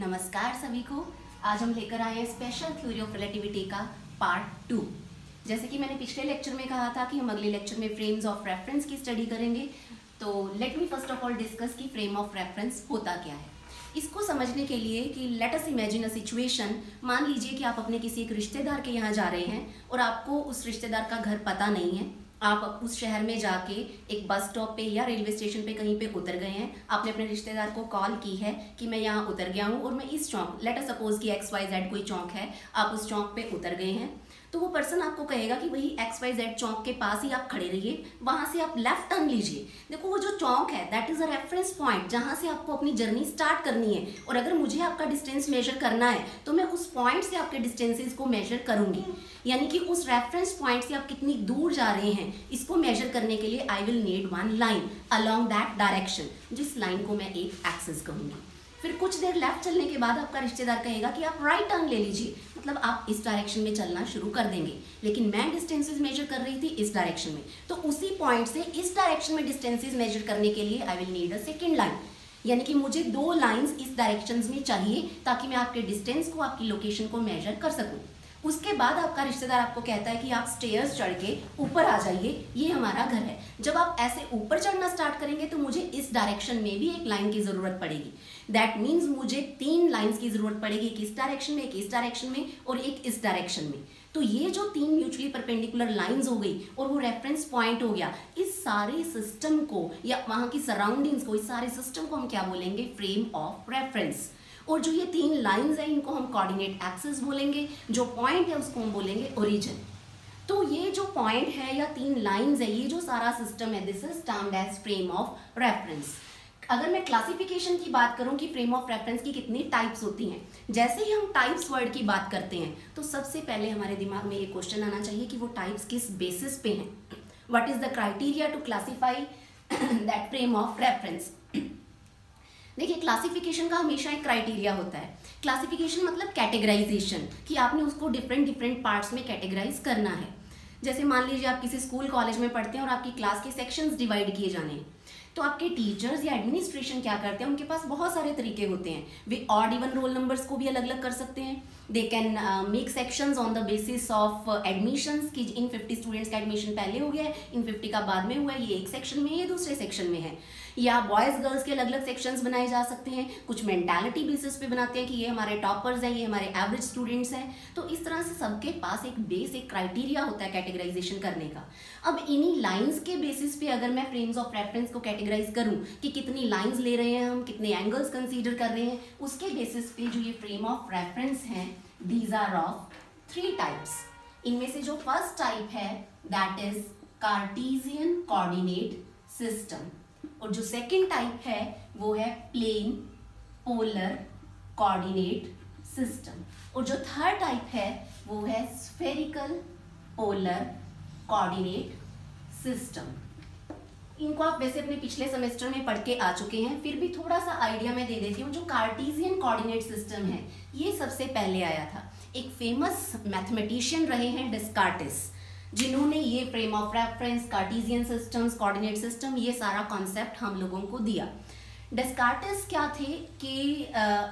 नमस्कार सभी को। आज हम लेकर आए हैं स्पेशल थ्योरी ऑफ़ रिलेटिविटी का पार्ट टू जैसे कि मैंने पिछले लेक्चर में कहा था कि हम अगले लेक्चर में फ्रेम्स ऑफ़ रेफरेंस की स्टडी करेंगे। तो let me first of all discuss कि फ्रेम ऑफ़ रेफरेंस होता क्या है। इसको समझने के लिए कि let us imagine a situation मान लीजिए कि आप अपने किसी एक रिश्तेदार के यहाँ जा रहे हैं और आपको उस रिश्तेदार का घर पता नहीं है। आप उस शहर में जाके एक बस स्टॉप पे या रेलवे स्टेशन पे कहीं पे उतर गए हैं, आपने अपने रिश्तेदार को कॉल की है कि मैं यहाँ उतर गया हूँ और मैं इस चौंक, लेटर सपोज़ कि एक्स वाई जेड कोई चौंक है, आप उस चौंक पे उतर गए हैं। तो वो पर्सन आपको कहेगा कि वही एक्स वाई जेड चौक के पास ही आप खड़े रहिए, वहाँ से आप लेफ़्ट टर्न लीजिए। देखो, वो जो चौक है that is a reference point जहाँ से आपको अपनी जर्नी स्टार्ट करनी है। और अगर मुझे आपका डिस्टेंस मेजर करना है तो मैं उस पॉइंट से आपके डिस्टेंसेज को मेजर करूँगी। यानी कि उस रेफरेंस पॉइंट से आप कितनी दूर जा रहे हैं, इसको मेजर करने के लिए I will need one line along that direction जिस लाइन को मैं एक एक्सेस कहूँगी। फिर कुछ देर लेफ़्ट चलने के बाद आपका रिश्तेदार कहेगा कि आप राइट टर्न ले लीजिए। मतलब आप इस डायरेक्शन में चलना शुरू कर देंगे। लेकिन मैं डिस्टेंसेस मेजर कर रही थी इस डायरेक्शन में। तो उसी पॉइंट से इस डायरेक्शन में डिस्टेंसेस मेजर करने के लिए I will need a second line यानी कि मुझे दो लाइंस इस डायरेक्शन में चाहिए ताकि मैं आपके डिस्टेंस को, आपकी लोकेशन को मेजर कर सकूँ। उसके बाद आपका रिश्तेदार आपको कहता है कि आप स्टेयर्स चढ़ के ऊपर आ जाइए। ये हमारा घर है। जब आप ऐसे ऊपर चढ़ना स्टार्ट करेंगे तो मुझे इस डायरेक्शन में भी एक लाइन की ज़रूरत पड़ेगी। दैट मीन्स मुझे तीन लाइन्स की ज़रूरत पड़ेगी, एक इस डायरेक्शन में, एक इस डायरेक्शन में और एक इस डायरेक्शन में। तो ये जो तीन म्यूचुअली परपेंडिकुलर लाइंस हो गई और वो रेफरेंस पॉइंट हो गया, इस सारे सिस्टम को या वहाँ की सराउंडिंग्स को, इस सारे सिस्टम को हम क्या बोलेंगे? फ्रेम ऑफ़ रेफरेंस और जो ये तीन लाइंस हैं, इनको हम कोऑर्डिनेट एक्सेस बोलेंगे, जो पॉइंट है उसको हम बोलेंगे ओरिजिन तो ये जो पॉइंट है या तीन लाइंस है, ये जो सारा सिस्टम है this is termed as frame of reference अगर मैं क्लासिफिकेशन की बात करूँ कि फ्रेम ऑफ़ रेफरेंस की कितनी टाइप्स होती हैं, जैसे ही हम टाइप्स वर्ड की बात करते हैं तो सबसे पहले हमारे दिमाग में ये क्वेश्चन आना चाहिए कि वो टाइप्स किस बेसिस पे हैं। What is the criteria to classify that frame of reference देखिए क्लासिफिकेशन का हमेशा एक क्राइटेरिया होता है। क्लासिफिकेशन मतलब कैटेगराइजेशन कि आपने उसको डिफरेंट डिफरेंट पार्ट्स में कैटेगराइज करना है। जैसे मान लीजिए आप किसी स्कूल कॉलेज में पढ़ते हैं और आपकी क्लास के सेक्शंस डिवाइड किए जाने हैं। तो आपके टीचर्स या एडमिनिस्ट्रेशन क्या करते हैं? उनके पास बहुत सारे तरीके होते हैं। वे ऑड इवन रोल नंबर्स को भी अलग अलग कर सकते हैं। They can make sections on the basis of admissions कि इन 50 स्टूडेंट्स का एडमिशन पहले हो गया है, इन 50 का बाद में हुआ है, ये एक सेक्शन में ये दूसरे सेक्शन में है। या बॉयज़ गर्ल्स के अलग अलग सेक्शंस बनाए जा सकते हैं, कुछ मेंटालिटी बेसिस पे बनाते हैं कि ये हमारे टॉपर्स हैं, ये हमारे एवरेज स्टूडेंट्स हैं। तो इस तरह से सबके पास एक बेस एक क्राइटेरिया होता है कैटेगराइजेशन करने का। अब इन्हीं लाइन्स के बेसिस पे अगर मैं फ्रेम्स ऑफ़ रेफरेंस को कैटेगराइज करूँ कि कितनी लाइन्स ले रहे हैं हम, कितने एंगल्स कंसिडर कर रहे हैं, उसके बेसिस पे जो ये फ्रेम ऑफ़ रेफरेंस हैं these are of three types इनमें से जो फ़र्स्ट टाइप है that is Cartesian coordinate system और जो सेकेंड टाइप है, वो है प्लेन पोलर कोऑर्डिनेट सिस्टम और जो थर्ड टाइप है, वो है स्फेरिकल पोलर कोऑर्डिनेट सिस्टम इनको आप वैसे अपने पिछले सेमेस्टर में पढ़ के आ चुके हैं, फिर भी थोड़ा सा आइडिया मैं दे देती हूँ जो कार्टीजियन कोऑर्डिनेट सिस्टम है, ये सबसे पहले आया था। एक फ़ेमस मैथमेटिशियन रहे हैं डिस्कार्टिस जिन्होंने ये frame of reference Cartesian systems coordinate system ये सारा कॉन्सेप्ट हम लोगों को दिया। डेस्कार्टिस क्या थे कि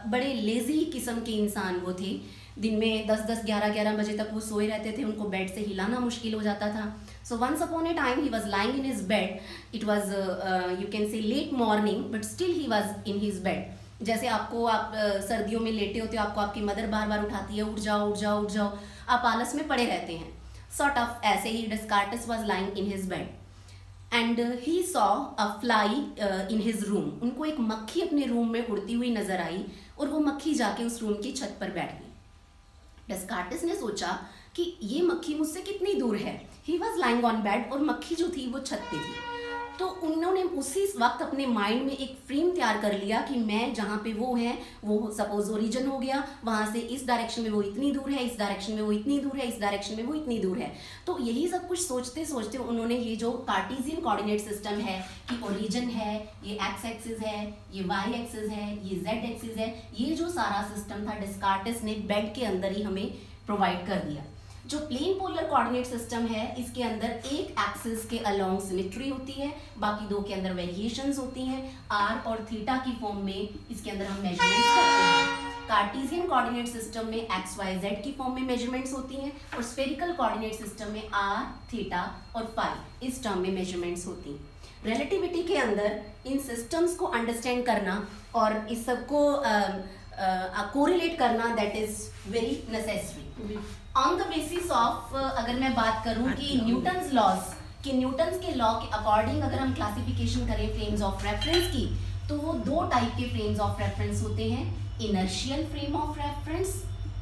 बड़े लेजी किस्म के इंसान वो थे। दिन में 10-10 11-11 बजे तक वो सोए रहते थे उनको बेड से हिलाना मुश्किल हो जाता था। So once upon a time he was lying in his bed it was you can say late morning but still he was in his bed जैसे आपको आप uh, सर्दियों में लेटे होते हो आपको आपकी मदर बार बार उठाती है उठ जाओ उठ जाओ उठ जाओ आप आलस में पड़े रहते हैं। Sort of ऐसे ही Descartes was lying in his bed. And he saw a fly in his room उनको एक मक्खी अपने रूम में उड़ती हुई नज़र आई और वो मक्खी जाके उस रूम की छत पर बैठ गई। डेस्कार्टिस ने सोचा कि ये मक्खी मुझसे कितनी दूर है। He was lying on bed और मक्खी जो थी वो छत पे थी। तो उन्होंने उसी वक्त अपने माइंड में एक फ्रेम तैयार कर लिया कि मैं जहाँ पे वो है, वो सपोज़ ओरिजन हो गया, वहाँ से इस डायरेक्शन में वो इतनी दूर है, इस डायरेक्शन में वो इतनी दूर है, इस डायरेक्शन में वो इतनी दूर है। तो यही सब कुछ सोचते सोचते उन्होंने ये जो कार्टिजियन कोऑर्डिनेट सिस्टम है कि ओरिजन है, ये एक्स एक्सिस है, ये वाई एक्सिस है, ये जेड एक्सिस है, ये जो सारा सिस्टम था डिस्कार्टिस ने बेड के अंदर ही हमें प्रोवाइड कर दिया। जो प्लेन पोलर कोऑर्डिनेट सिस्टम है, इसके अंदर एक एक्सिस के अलोंग सिमेट्री होती है, बाकी दो के अंदर वेरिएशंस होती हैं। आर और थीटा की फॉर्म में इसके अंदर हम मेजरमेंट्स करते हैं। कार्टिजियन कोऑर्डिनेट सिस्टम में एक्स वाई जेड की फॉर्म में मेजरमेंट्स होती हैं और स्फेरिकल कोऑर्डिनेट सिस्टम में आर थीटा और फाई इस टर्म में मेजरमेंट्स होती हैं। रिलेटिविटी के अंदर इन सिस्टम्स को अंडरस्टैंड करना और इस सबको कोरिलेट करना that is very necessary on the basis of अगर मैं बात करूँ कि न्यूटन्स लॉज कि न्यूटन्स के लॉ के अकॉर्डिंग अगर हम क्लासिफिकेशन करें फ्रेम्स ऑफ़ रेफरेंस की तो वो दो टाइप के फ्रेम्स ऑफ़ रेफरेंस होते हैं inertial frame of reference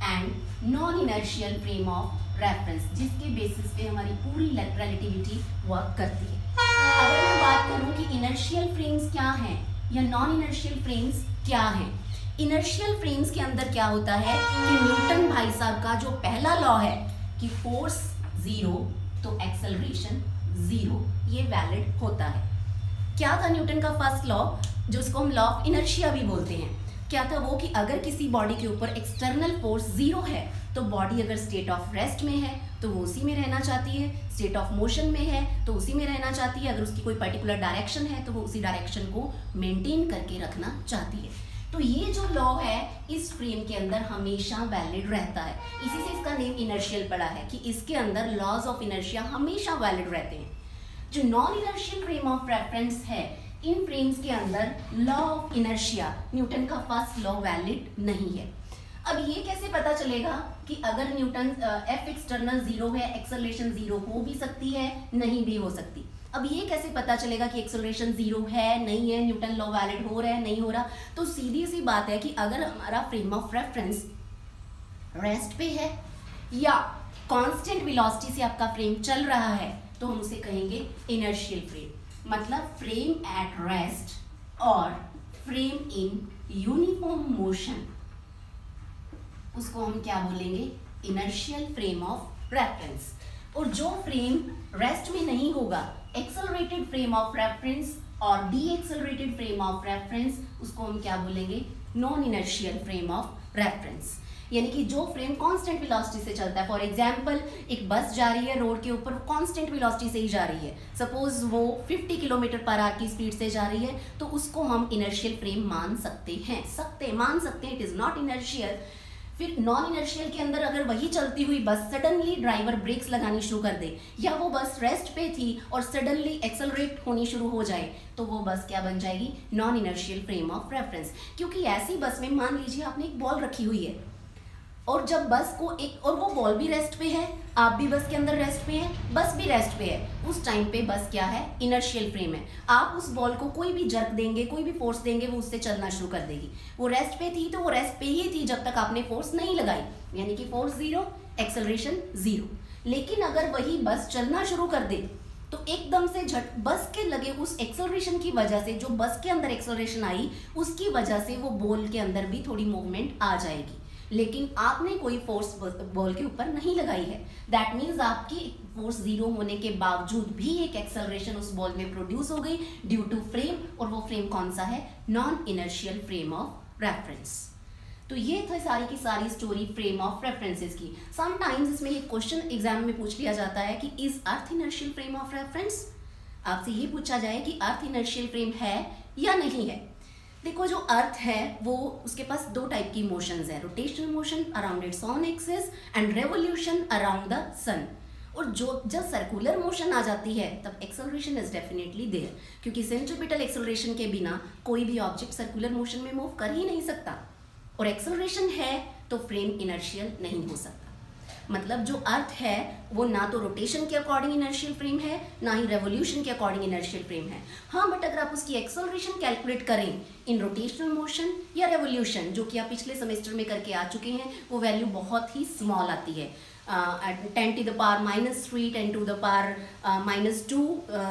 and non inertial frame of reference जिसके बेसिस पे हमारी पूरी रिलेटिविटी वर्क करती है। अगर मैं बात करूँ कि इनर्शियल फ्रेम्स क्या हैं या नॉन इनर्शियल फ्रेम्स क्या हैं इनर्शियल फ्रेम्स के अंदर क्या होता है कि न्यूटन भाई साहब का जो पहला लॉ है कि फोर्स ज़ीरो तो एक्सेलरेशन ज़ीरो, ये वैलिड होता है। क्या था न्यूटन का फ़र्स्ट लॉ जो उसको हम लॉ ऑफ़ इनर्शिया भी बोलते हैं? क्या था वो कि अगर किसी बॉडी के ऊपर एक्सटर्नल फोर्स ज़ीरो है तो बॉडी अगर स्टेट ऑफ़ रेस्ट में है तो वो उसी में रहना चाहती है। स्टेट ऑफ़ मोशन में है तो उसी में रहना चाहती है। अगर उसकी कोई पर्टिकुलर डायरेक्शन है तो वो उसी डायरेक्शन को मेंटेन करके रखना चाहती है। तो ये जो लॉ है, इस फ्रेम के अंदर हमेशा वैलिड रहता है। इसी से इसका नेम इनर्शियल पड़ा है कि इसके अंदर लॉज ऑफ़ इनर्शिया हमेशा वैलिड रहते हैं। जो non inertial frame of reference है, इन फ्रेम्स के अंदर लॉ ऑफ़ इनर्शिया न्यूटन का फ़र्स्ट लॉ वैलिड नहीं है। अब ये कैसे पता चलेगा कि अगर न्यूटन एफ़ एक्सटर्नल ज़ीरो है एक्सलेशन ज़ीरो हो भी सकती है, नहीं भी हो सकती? अब ये कैसे पता चलेगा कि एक्सलेशन ज़ीरो है, नहीं है न्यूटन लॉ वैलिड हो रहा है, नहीं हो रहा? तो सीधी सी बात है कि अगर हमारा फ्रेम ऑफ़ रेफरेंस रेस्ट पे है, या कांस्टेंट वेलोसिटी से आपका फ्रेम चल रहा है तो हम उसे कहेंगे इनर्शियल फ्रेम मतलब फ्रेम एट रेस्ट और फ्रेम इन यूनिफॉर्म मोशन उसको हम क्या बोलेंगे? इनर्शियल फ्रेम ऑफ़ रेफरेंस और जो फ्रेम रेस्ट में नहीं होगा एक्सलरेटेड फ्रेम ऑफ़ रेफरेंस और de accelerated frame of reference उसको हम क्या बोलेंगे? Non inertial frame of reference यानी कि जो फ्रेम कांस्टेंट वेलोसिटी से चलता है फॉर एग्जांपल एक बस जा रही है रोड के ऊपर कांस्टेंट वेलोसिटी से ही जा रही है. सपोज़ वो 50 किलोमीटर पर आर की स्पीड से जा रही है तो उसको हम इनर्शियल फ्रेम मान सकते हैं. सकते, मान सकते हैं इट इज़ नॉट इनर्शियल फिर नॉन इनर्शियल के अंदर अगर वही चलती हुई बस सडनली ड्राइवर ब्रेक्स लगानी शुरू कर दे, या वो बस रेस्ट पे थी और सडनली एक्सलरेट होनी शुरू हो जाए तो वो बस क्या बन जाएगी? Non inertial frame of reference क्योंकि ऐसी बस में मान लीजिए आपने एक बॉल रखी हुई है और जब बस को एक, और वो बॉल भी रेस्ट पे है, आप भी बस के अंदर रेस्ट पे है, बस भी रेस्ट पे है। उस टाइम पे बस क्या है? इनर्शियल फ्रेम है। आप उस बॉल को कोई भी जर्क देंगे, कोई भी फोर्स देंगे, वो उससे चलना शुरू कर देगी। वो रेस्ट पे थी तो वो रेस्ट पे ही थी जब तक आपने फोर्स नहीं लगाई। यानी कि फोर्स ज़ीरो एक्सलरेशन ज़ीरो लेकिन अगर वही बस चलना शुरू कर दे तो एकदम से झट, बस के लगे उस एक्सलरेशन की वजह से, जो बस के अंदर एक्सलरेशन आई, उसकी वजह से वो बॉल के अंदर भी थोड़ी मूवमेंट आ जाएगी। लेकिन आपने कोई फोर्स बॉल के ऊपर नहीं लगाई है। दैट मीन्स आपकी फोर्स ज़ीरो होने के बावजूद भी एक एक्सेलरेशन उस बॉल में प्रोड्यूस हो गई ड्यू टू फ्रेम और वो फ्रेम कौन सा है? Non inertial frame of reference तो ये थी सारी की सारी स्टोरी फ्रेम ऑफ़ रेफरेंसेस की। समटाइम्स इसमें एक क्वेश्चन एग्ज़ाम में पूछ लिया जाता है कि is earth inertial frame of reference आपसे ये पूछा जाए कि अर्थ इनर्शियल फ्रेम है या नहीं है। देखो, जो अर्थ है, वो उसके पास दो टाइप की मोशंस है rotational motion around its own axis and revolution around the sun और जो, जब सर्कुलर मोशन आ जाती है, तब एक्सलरेशन इज़ डेफिनेटली देयर क्योंकि सेंट्रीपिटल एक्सलरेशन के बिना कोई भी ऑब्जेक्ट सर्कुलर मोशन में मूव कर ही नहीं सकता। और एक्सलरेशन है तो फ्रेम इनर्शियल नहीं हो सकता। मतलब जो अर्थ है, वो ना तो रोटेशन के अकॉर्डिंग इनर्शियल फ्रेम है, ना ही रेवोल्यूशन के अकॉर्डिंग इनर्शियल फ्रेम है। हाँ बट अगर आप उसकी एक्सलरेशन कैलकुलेट करें इन रोटेशनल मोशन या रेवोल्यूशन जो कि आप पिछले सेमेस्टर में करके आ चुके हैं, वो वैल्यू बहुत ही स्मॉल आती है। Ten to the power minus three ten to the power minus two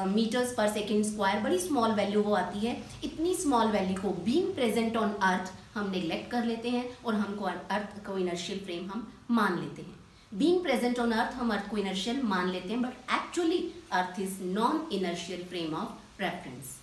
metres per second square बड़ी स्मॉल वैल्यू वो आती है। इतनी स्मॉल वैल्यू को बींग प्रेजेंट ऑन अर्थ हम नेग्लेक्ट कर लेते हैं और हमको अर्थ को इनर्शियल फ्रेम हम मान लेते हैं। बींग प्रेजेंट ऑन अर्थ हम अर्थ को इनर्शियल मान लेते हैं but actually earth is non inertial frame of reference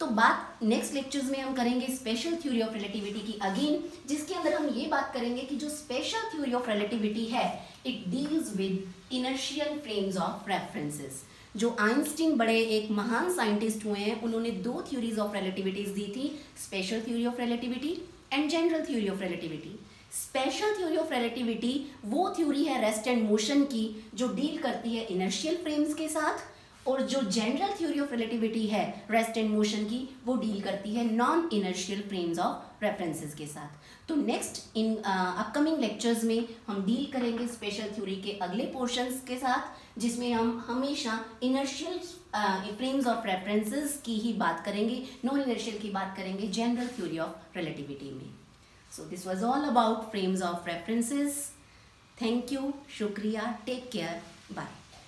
तो बात नेक्स्ट लेक्चर्स में हम करेंगे स्पेशल थ्योरी ऑफ़ रिलेटिविटी की अगेन जिसके अंदर हम ये बात करेंगे कि जो स्पेशल थ्योरी ऑफ़ रिलेटिविटी है it deals with inertial frames of references जो आइंस्टीन बड़े एक महान साइंटिस्ट हुए हैं, उन्होंने दो थ्योरीज ऑफ़ रिलेटिविटीज दी थी special theory of relativity and general theory of relativity special theory of relativity वो थ्योरी है रेस्ट एंड मोशन की, जो डील करती है इनर्शियल फ्रेम्स के साथ, और जो जनरल थ्योरी ऑफ़ रिलेटिविटी है रेस्ट एंड मोशन की, वो डील करती है non inertial frames of references के साथ। तो नेक्स्ट इन अपकमिंग लेक्चर्स में हम डील करेंगे स्पेशल थ्योरी के अगले पोर्शंस के साथ, जिसमें हम हमेशा इनर्शियल फ्रेम्स ऑफ़ रेफरेंसेस की ही बात करेंगे नॉन इनर्शियल की बात करेंगे जनरल थ्योरी ऑफ़ रिलेटिविटी में। So this was all about frames of references. Thank you. Shukriya. Take care. Bye.